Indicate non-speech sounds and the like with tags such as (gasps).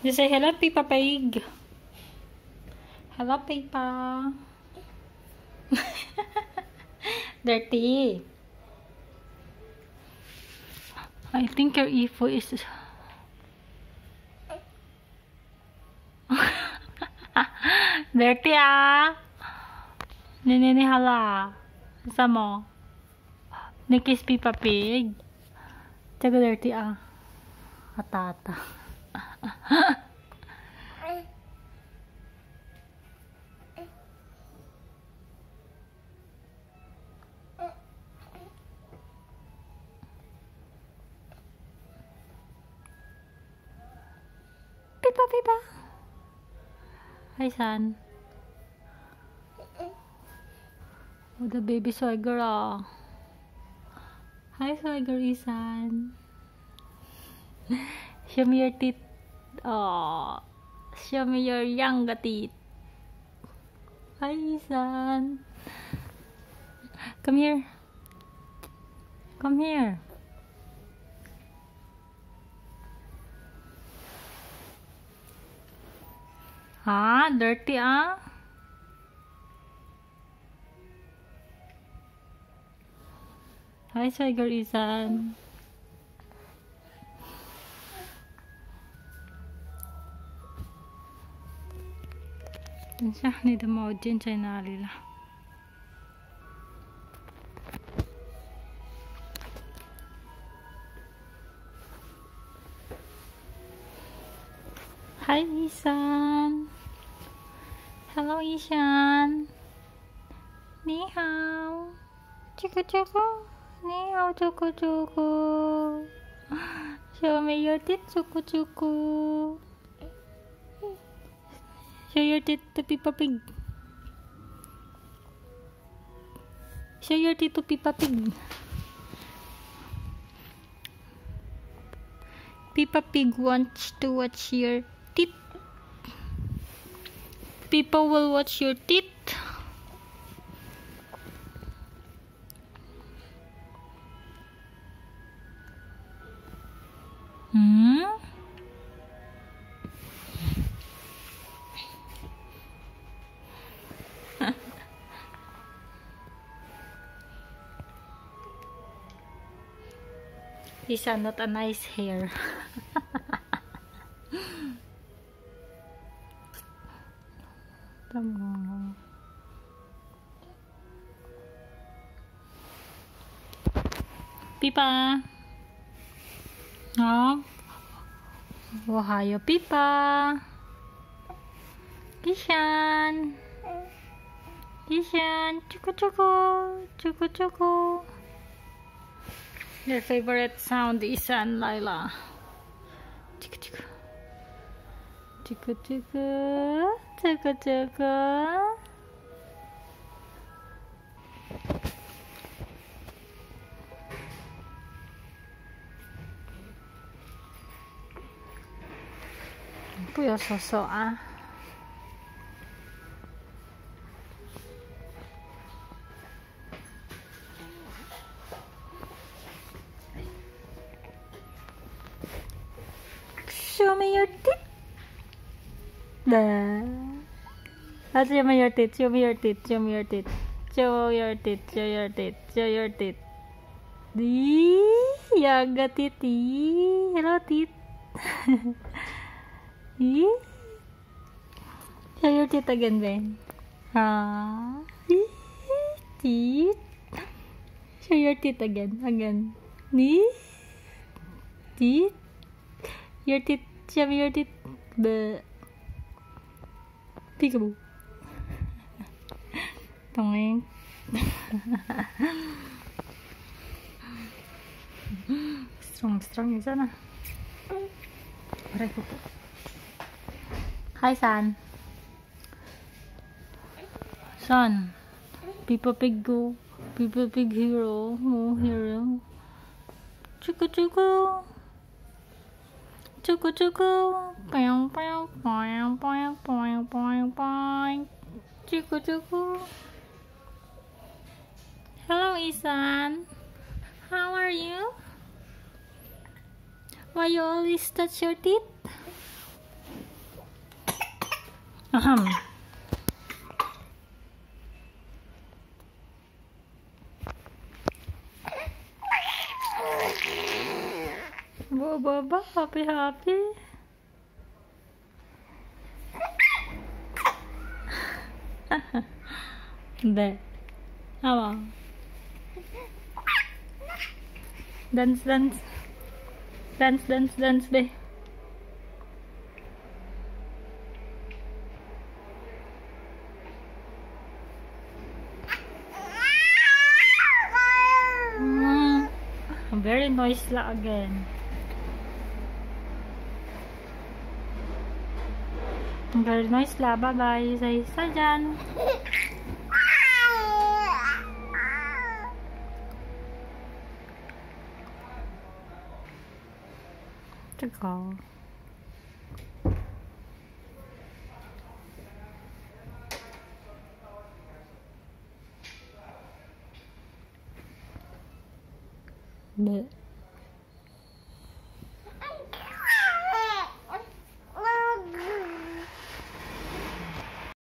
You say hello, Peppa Pig. Hello, Peppa. (laughs) Dirty. I think your ifo is... (laughs) Dirty ah! Nininihala. Sa mo? Nikis Peppa Pig. Taga dirty ah. Atata. Peppa Peppa. Hi, son. Oh, the baby swagger ah. Hi, swagger Isan. Show me your teeth. Oh, show me your younger teeth. Hi, Isan. Come here. Come here. Ah, dirty ah. Hi, Swagger Isan. 等下，你的毛巾在哪里了？嗨，医生。Hello，医生。你好，这个这个，你好，这个这个，小 (gasps) 美有点这个这个。Show your teeth to Peppa Pig. Show your teeth to Peppa Pig. Peppa Pig wants to watch your teeth. People will watch your teeth. These are not a nice hair. Pipa. No. Ohio, Pipa. Ishan. Ishan. Chuku chuku. Chuku chuku. Your favorite sound is An Laila. Chuku chuku. Chuku chuku. Chuku chuku. Puyo soso ah. Show me your teeth. Da. Ah, show me your teeth. Show me your teeth. Show me your teeth. Show your teeth. Show your teeth. Show your teeth. Di, yaga titi. Hello teeth. (laughs) Di. Show your teeth again, Ben. Ah. Teeth. Show your teeth again. Again. Di. Teeth. Your teeth. Show me your teeth. Bleh. Peekaboo. Tongeng. strong, strong yung sana. Hi, San. San. Peppa Pig go. Peppa Pig hero. Oh, hero. Chuku chuku. Chuku chuku. Poing poing poing poing poing poing poing. Chuku chuku. Hello, Isan. How are you? Why you always touch your teeth? Ahem. Whoa, whoa, happy, happy. There. Come on. Dance, dance. Dance, dance, dance. Mm. Very noisy again. Girl noise là bye bye say sajan. Chứ còn Bleh.